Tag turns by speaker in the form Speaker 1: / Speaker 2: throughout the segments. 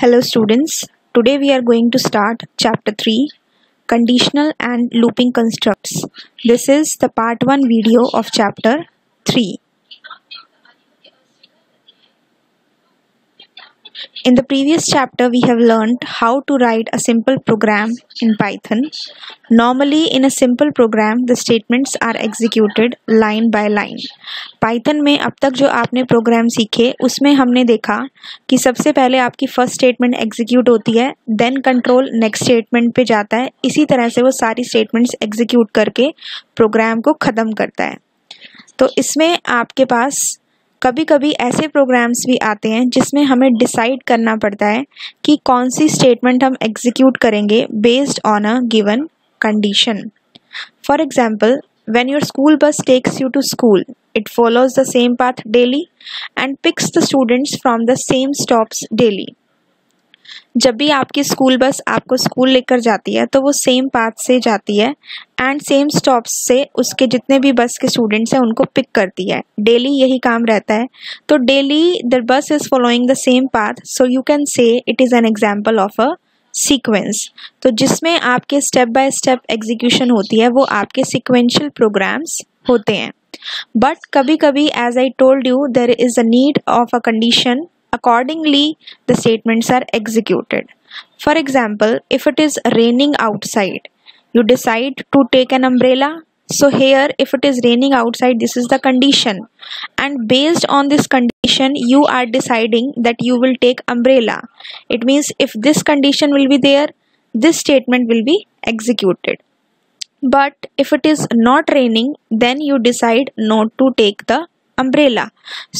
Speaker 1: Hello students, today we are going to start chapter 3 conditional and looping constructs. This is the part 1 video of chapter 3. In the previous chapter, we have learned how to write a simple program in Python. Normally, in a simple program, the statements are executed line by line. Python में अब तक जो आपने programme सीखे उसमें हमने देखा कि सबसे पहले आपकी फ़र्स्ट स्टेटमेंट एग्जीक्यूट होती है देन कंट्रोल नेक्स्ट स्टेटमेंट पे जाता है इसी तरह से वो सारी स्टेटमेंट्स एग्जीक्यूट करके प्रोग्राम को ख़त्म करता है तो इसमें आपके पास कभी कभी ऐसे प्रोग्राम्स भी आते हैं जिसमें हमें डिसाइड करना पड़ता है कि कौन सी स्टेटमेंट हम एग्जीक्यूट करेंगे based on a given condition for example when your school bus takes you to school it follows the same path daily and picks the students from the same stops daily जब भी आपकी school bus आपको school लेकर जाती है तो वो same path से जाती है एंड सेम स्टॉप्स से उसके जितने भी बस के स्टूडेंट्स हैं, उनको पिक करती है। डेली यही काम रहता है। तो daily the bus is following the same path so you can say it is an example of a sequence तो जिसमें आपके स्टेप बाय स्टेप एग्जीक्यूशन होती है, वो आपके सिक्वेंशियल प्रोग्राम्स होते हैं। बट कभी कभी as I told you there is a need of a condition accordingly the statements are executed. For example if it is raining outside you decide to take an umbrella. So here if it is raining outside this is the condition. And based on this condition you are deciding that you will take umbrella. It means if this condition will be there this statement will be executed. But if it is not raining then you decide not to take the umbrella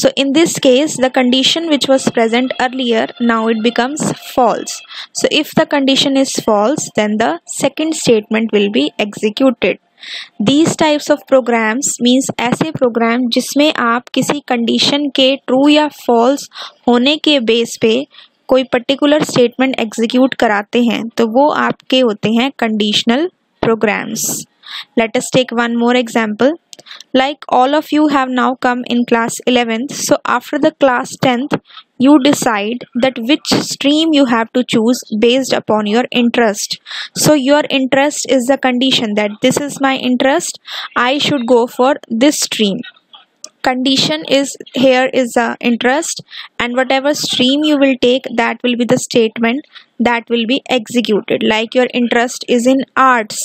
Speaker 1: so in this case the condition which was present earlier now it becomes false so if the condition is false then the second statement will be executed these types of programs means ऐसे program जिसमें आप किसी condition के true या false होने के base पे कोई पर्टिकुलर स्टेटमेंट एग्जीक्यूट कराते हैं तो वो आपके होते हैं conditional programs let us take one more example. Like all of you have now come in class 11th so after the class 10th you decide that which stream you have to choose based upon your interest. So your interest is the condition that this is my interest i should go for this stream. Condition is here is the interest and whatever stream you will take that will be the statement that will be executed. Like your interest is in arts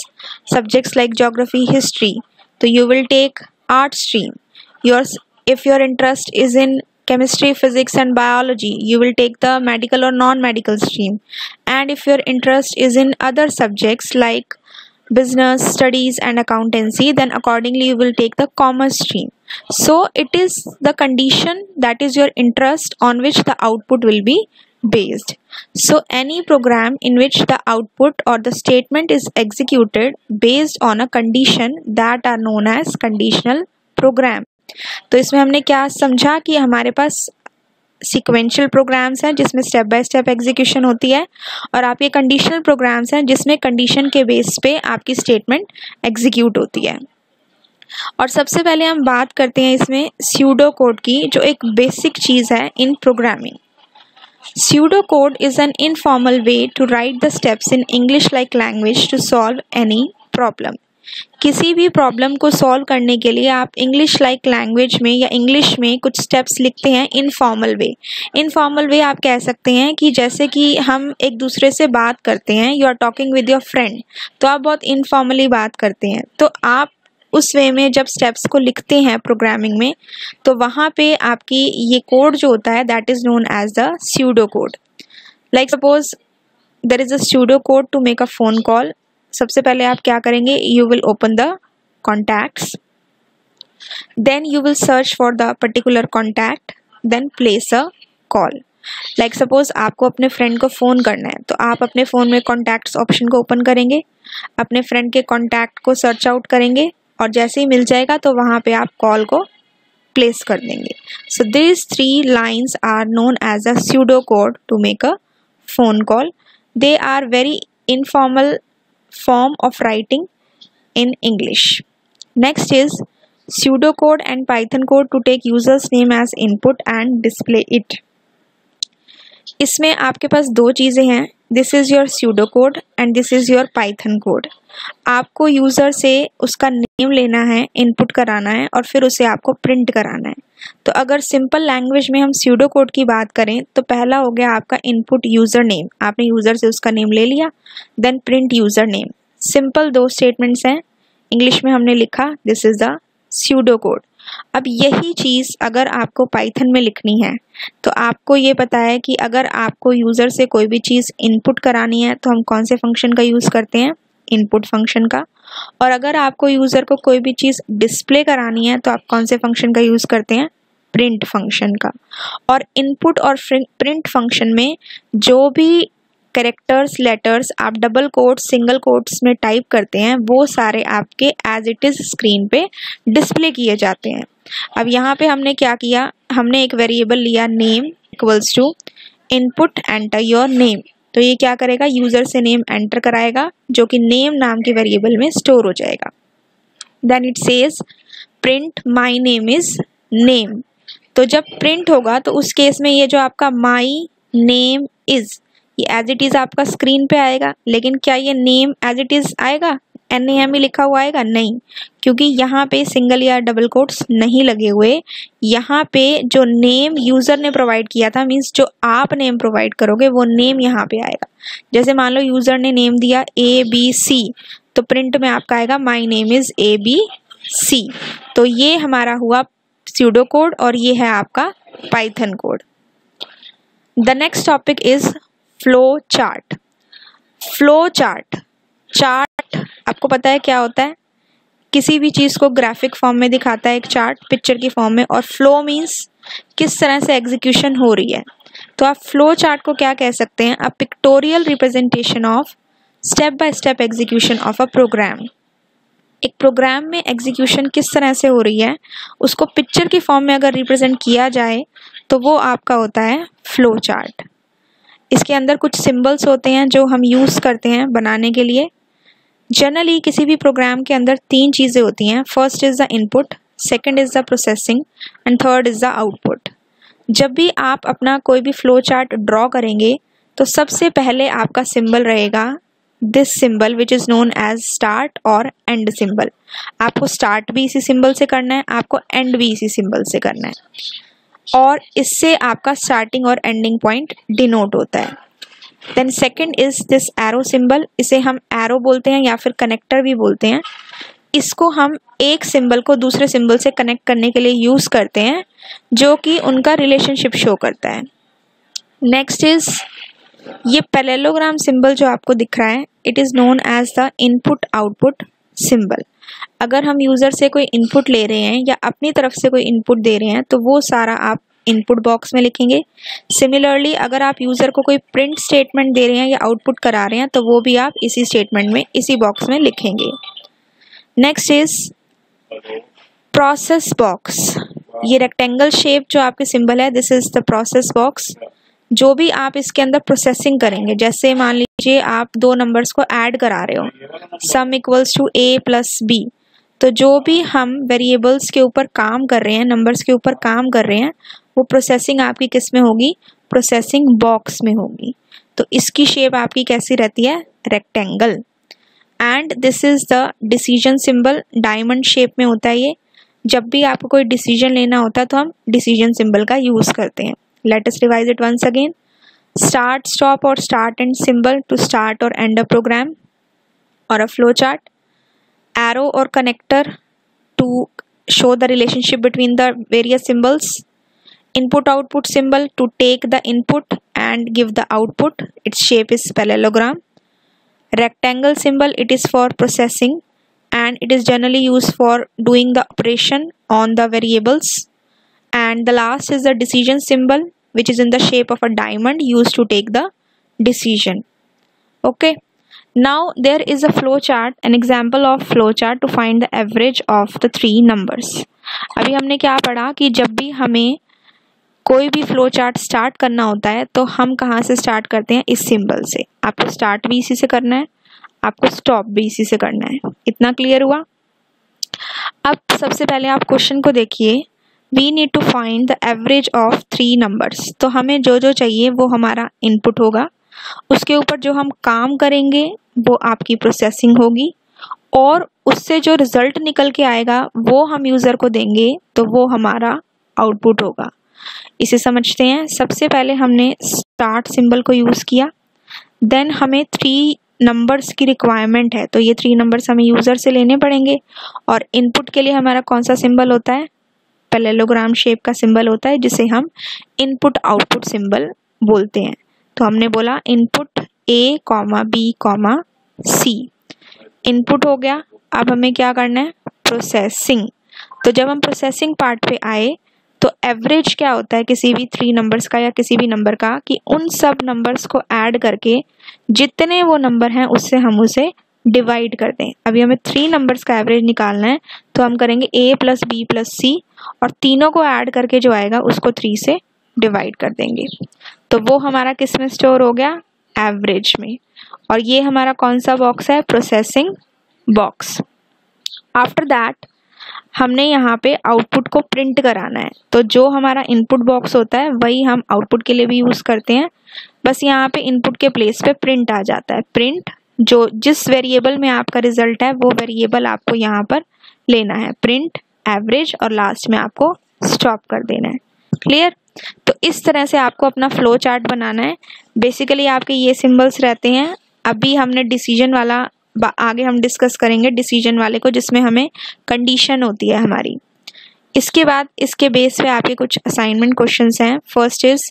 Speaker 1: subjects like geography history so you will take art stream. Yours if your interest is in chemistry physics and biology you will take the medical or non-medical stream. And if your interest is in other subjects like business studies and accountancy then accordingly you will take the commerce stream. So it is the condition that is your interest on which the output will be based. So, any program in which the output or the statement is executed based on a condition that are known as conditional program. तो इसमें हमने क्या समझा कि हमारे पास sequential programmes हैं जिसमें step by step execution होती है और आपके कंडीशनल प्रोग्राम्स हैं जिसमें कंडीशन के बेस पे आपकी स्टेटमेंट एग्जीक्यूट होती है। और सबसे पहले हम बात करते हैं इसमें स्यूडो कोड की, जो एक बेसिक चीज़ है in programming is an informal way to write the steps in English like language to solve any problem किसी भी प्रॉब्लम को सॉल्व करने के लिए आप इंग्लिश लाइक लैंग्वेज में या इंग्लिश में कुछ स्टेप्स लिखते हैं इनफॉर्मल वे इनफॉर्मल वे आप कह सकते हैं कि जैसे कि हम एक दूसरे से बात करते हैं you are talking with your friend तो आप बहुत इनफॉर्मली बात करते हैं. तो आप उस वे में जब स्टेप्स को लिखते हैं प्रोग्रामिंग में तो वहाँ पे आपकी ये कोड जो होता है that is known as the pseudo code like suppose there is a pseudo code to make a phone call सबसे पहले आप क्या करेंगे you will open the contacts then you will search for the particular contact then place a call like suppose आपको अपने friend को phone करना है तो आप अपने फ़ोन में कॉन्टैक्ट्स ऑप्शन को ओपन करेंगे, अपने फ्रेंड के कॉन्टैक्ट को सर्च आउट करेंगे और जैसे ही मिल जाएगा तो वहाँ पे आप कॉल को प्लेस कर देंगे। So this three lines are known as a pseudo code to make a phone call they are very informal form of writing in English next is pseudocode and python code to take users name as input and display it. इसमें आपके पास दो चीज़ें हैं। This is your pseudo code and this is your Python code आपको user से उसका name लेना है इनपुट कराना है और फिर उसे आपको प्रिंट कराना है। तो अगर सिंपल लैंग्वेज में हम स्यूडो कोड की बात करें तो पहला हो गया आपका इनपुट यूज़र नेम आपने यूज़र से उसका नेम ले लिया then print user name simple दो स्टेटमेंट्स हैं। इंग्लिश में हमने लिखा this is the pseudo code अब यही चीज़ अगर आपको पाइथन में लिखनी है तो आपको ये पता है कि अगर आपको यूज़र से कोई भी चीज़ इनपुट करानी है तो हम कौन से फ़ंक्शन का यूज़ करते हैं? इनपुट फ़ंक्शन का। और अगर आपको यूज़र को कोई भी चीज़ डिस्प्ले करानी है तो आप कौन से फ़ंक्शन का यूज़ करते हैं? प्रिंट फ़ंक्शन का। और इनपुट और प्रिंट फ़ंक्शन में जो भी करेक्टर्स लेटर्स आप डबल कोट्स सिंगल कोट्स में टाइप करते हैं, वो सारे आपके एज इट इज़ स्क्रीन पे डिस्प्ले किए जाते हैं। अब यहाँ पे हमने क्या किया? हमने एक वेरिएबल लिया name equals to input enter your name तो ये क्या करेगा? यूज़र से नेम एंटर कराएगा, जो कि नेम नाम के वेरिएबल में स्टोर हो जाएगा। Then it says print my name is name तो जब प्रिंट होगा तो उस केस में ये जो आपका माई नेम इज़ ये एज इट इज़ आपका स्क्रीन पे आएगा, लेकिन क्या ये नेम एज इट इज़ आएगा? एन ए एम ही लिखा हुआ आएगा? नहीं। क्योंकि यहाँ पे सिंगल या डबल कोट्स नहीं लगे हुए। यहाँ पे जो नेम यूज़र ने प्रोवाइड किया था मीन्स जो आप नेम प्रोवाइड करोगे, वो नेम यहाँ पे आएगा। जैसे मान लो यूज़र ने नेम दिया ए बी सी तो प्रिंट में आपका आएगा my name is A B C तो ये हमारा हुआ स्यूडो कोड और ये है आपका Python code the next topic is flow chart flow chart chart आपको पता है क्या होता है? किसी भी चीज़ को ग्राफिक फॉर्म में दिखाता है एक चार्ट पिक्चर की फॉर्म में, और फ्लो मीन्स किस तरह से एग्जीक्यूशन हो रही है। तो आप फ्लो चार्ट को क्या कह सकते हैं? A pictorial representation of step by step execution of a program एक प्रोग्राम में एग्जीक्यूशन किस तरह से हो रही है? उसको पिक्चर की फॉर्म में अगर रिप्रेजेंट किया जाए तो वो आपका होता है फ्लो चार्ट इसके अंदर कुछ सिंबल्स होते हैं जो हम यूज़ करते हैं बनाने के लिए। जनरली किसी भी प्रोग्राम के अंदर तीन चीज़ें होती हैं। First is the input second is the processing and third is the output जब भी आप अपना कोई भी फ्लो चार्ट ड्रॉ करेंगे तो सबसे पहले आपका सिंबल रहेगा this symbol which is known as start और एंड सिंबल आपको स्टार्ट भी इसी सिंबल से करना है, आपको एंड भी इसी सिंबल से करना है। और इससे आपका स्टार्टिंग और एंडिंग पॉइंट डिनोट होता है। Then second is this arrow symbol इसे हम एरो बोलते हैं या फिर कनेक्टर भी बोलते हैं। इसको हम एक सिंबल को दूसरे सिंबल से कनेक्ट करने के लिए यूज़ करते हैं, जो कि उनका रिलेशनशिप शो करता है। नेक्स्ट इज़ ये पैरेललोग्राम सिंबल जो आपको दिख रहा है it is known as the input output symbol. अगर हम यूज़र से कोई इनपुट ले रहे हैं या अपनी तरफ़ से कोई इनपुट दे रहे हैं तो वो सारा आप इनपुट बॉक्स में लिखेंगे। सिमिलरली अगर आप यूज़र को कोई प्रिंट स्टेटमेंट दे रहे हैं या आउटपुट करा रहे हैं तो वो भी आप इसी स्टेटमेंट में, इसी बॉक्स में लिखेंगे। नेक्स्ट इज़ प्रोसेस बॉक्स ये रेक्टेंगल शेप जो आपके सिंबल है this is the process box जो भी आप इसके अंदर प्रोसेसिंग करेंगे, जैसे मान लीजिए आप दो नंबर्स को ऐड करा रहे हो sum equals to A plus B तो जो भी हम वेरिएबल्स के ऊपर काम कर रहे हैं नंबर्स के ऊपर काम कर रहे हैं, वो प्रोसेसिंग आपकी किसमें होगी? प्रोसेसिंग बॉक्स में होगी। तो इसकी शेप आपकी कैसी रहती है? Rectangle and this is the decision symbol diamond shape में होता है ये। जब भी आपको कोई डिसीज़न लेना होता है तो हम डिसीज़न सिंबल का यूज़ करते हैं। let us revise it once again. Start stop or start and symbol to start or end a program or a flowchart. Arrow or connector to show the relationship between the various symbols. Input output symbol to take the input and give the output. Its shape is parallelogram. Rectangle symbol it is for processing and it is generally used for doing the operation on the variables. And the last is the decision symbol. Which is in the shape of a diamond used to take the decision okay now there is a flow chart an example of flow chart to find the average of the three numbers अभी हमने क्या पढ़ा कि जब भी हमें कोई भी फ्लो चार्ट स्टार्ट करना होता है तो हम कहाँ से स्टार्ट करते हैं इस सिंबल से आपको स्टार्ट भी इसी से करना है आपको स्टॉप भी इसी से करना है इतना क्लियर हुआ अब सबसे पहले आप क्वेश्चन को देखिए we need to find the average of three numbers तो हमें जो जो चाहिए वो हमारा इनपुट होगा। उसके ऊपर जो हम काम करेंगे, वो आपकी प्रोसेसिंग होगी। और उससे जो रिज़ल्ट निकल के आएगा, वो हम यूज़र को देंगे तो वो हमारा आउटपुट होगा। इसे समझते हैं। सबसे पहले हमने स्टार्ट सिंबल को यूज़ किया। देन हमें थ्री नंबर्स की रिक्वायरमेंट है। तो ये थ्री नंबर्स हमें यूज़र से लेने पड़ेंगे। और इनपुट के लिए हमारा कौन सा सिंबल होता है? पैलेलोग्राम शेप का सिंबल होता है, जिसे हम इनपुट आउटपुट सिंबल बोलते हैं। तो हमने बोला input A comma B comma C input हो गया। अब हमें क्या करना है? प्रोसेसिंग तो जब हम प्रोसेसिंग पार्ट पे आए तो एवरेज क्या होता है? किसी भी थ्री नंबर्स का या किसी भी नंबर का, कि उन सब नंबर्स को ऐड करके जितने वो नंबर हैं, उससे हम उसे डिवाइड कर दें अभी हमें थ्री नंबर्स का एवरेज निकालना है तो हम करेंगे A plus B plus C और तीनों को ऐड करके जो आएगा, उसको थ्री से डिवाइड कर देंगे। तो वो हमारा किसमें स्टोर हो गया? एवरेज में। और ये हमारा कौन सा बॉक्स है? प्रोसेसिंग बॉक्स आफ्टर दैट हमने यहाँ पे आउटपुट को प्रिंट कराना है। तो जो हमारा इनपुट बॉक्स होता है, वही हम आउटपुट के लिए भी यूज़ करते हैं। बस यहाँ पे इनपुट के प्लेस पे प्रिंट आ जाता है। प्रिंट जो जिस वेरिएबल में आपका रिज़ल्ट है, वो वेरिएबल आपको यहाँ पर लेना है। प्रिंट एवरेज और लास्ट में आपको स्टॉप कर देना है। क्लियर तो इस तरह से आपको अपना फ्लो चार्ट बनाना है। बेसिकली आपके ये सिंबल्स रहते हैं। अभी हमने डिसीज़न वाला आगे हम डिस्कस करेंगे डिसीज़न वाले को जिसमें हमें कंडीशन होती है हमारी। इसके बाद इसके बेस पे आपके कुछ असाइनमेंट क्वेश्चंस हैं। First is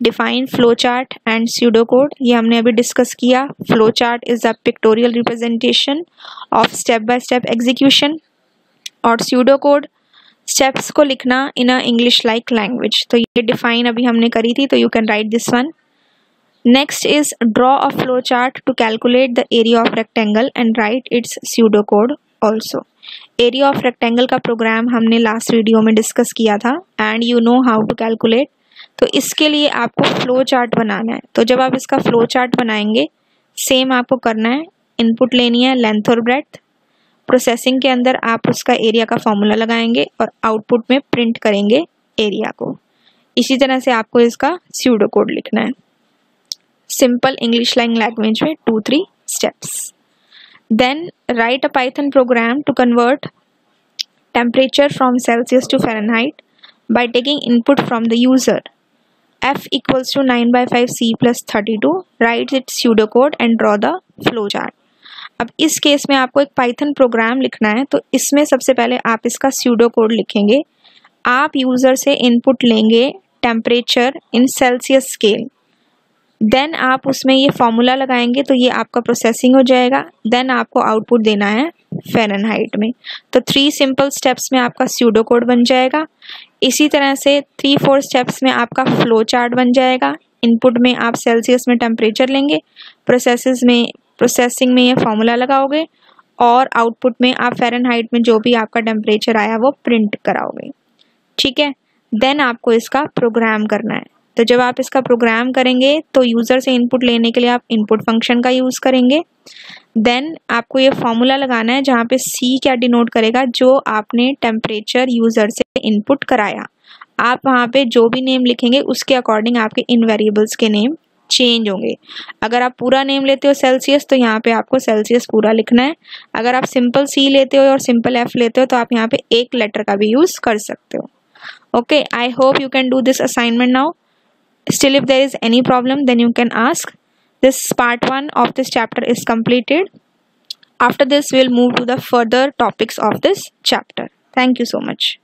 Speaker 1: define flow chart and pseudo code ये हमने अभी डिस्कस किया। Flow chart is a pictorial representation of step by step execution और स्यूडो कोड स्टेप्स को लिखना in a English like language तो ये डिफाइन अभी हमने करी थी तो you can write this one next is draw a flow chart to calculate the area of rectangle and write its pseudo code also area of rectangle का program हमने last video में डिस्कस किया था and you know how to calculate तो इसके लिए आपको flow chart बनाना है। तो जब आप इसका फ्लो चार्ट बनाएँगे सेम आपको करना है। इनपुट लेनी है लेंथ और ब्रेथ प्रोसेसिंग के अंदर आप उसका एरिया का फॉर्मूला लगाएँगे और आउटपुट में प्रिंट करेंगे एरिया को इसी तरह से आपको इसका स्यूडो कोड लिखना है सिंपल इंग्लिश लैंग्वेज में two three steps then write a Python program to convert temperature from Celsius to Fahrenheit by taking input from the user. f equals to 9 by 5 c plus 32 write its pseudocode and draw the flowchart. अब इस case में आपको एक Python programme लिखना है तो इसमें सबसे पहले आप इसका स्यूडो कोड लिखेंगे। आप यूज़र से इनपुट लेंगे temperature in Celsius scale then आप उसमें ये फॉर्मूला लगाएँगे तो ये आपका प्रोसेसिंग हो जाएगा। देन आपको आउटपुट देना है फ़ारेनहाइट में। तो थ्री सिंपल स्टेप्स में आपका स्यूडो कोड बन जाएगा। इसी तरह से थ्री फोर स्टेप्स में आपका फ्लो चार्ट बन जाएगा। इनपुट में आप सेल्सियस में टेम्परेचर लेंगे। प्रोसेसेस में प्रोसेसिंग में ये फॉर्मूला लगाओगे और आउटपुट में आप फ़ारेनहाइट में जो भी आपका टेम्परेचर आया वो प्रिंट कराओगे। ठीक है? देन आपको इसका प्रोग्राम करना है। तो जब आप इसका प्रोग्राम करेंगे तो यूज़र से इनपुट लेने के लिए आप इनपुट फ़ंक्शन का यूज़ करेंगे। देन आपको ये फॉर्मूला लगाना है जहाँ पे सी क्या डिनोट करेगा? जो आपने टेम्परेचर यूज़र से इनपुट कराया। आप वहाँ पे जो भी नेम लिखेंगे, उसके अकॉर्डिंग आपके इन वेरिएबल्स के नेम चेंज होंगे। अगर आप पूरा नेम लेते हो सेल्सियस तो यहाँ पे आपको सेल्सियस पूरा लिखना है। अगर आप सिंपल सी लेते हो और सिंपल एफ़ लेते हो तो आप यहाँ पे एक लेटर का भी यूज़ कर सकते हो। Okay I hope you can do this assignment now still if there is any problem then you can ask this part one of this chapter is completed after this will move to the further topics of this chapter thank you so much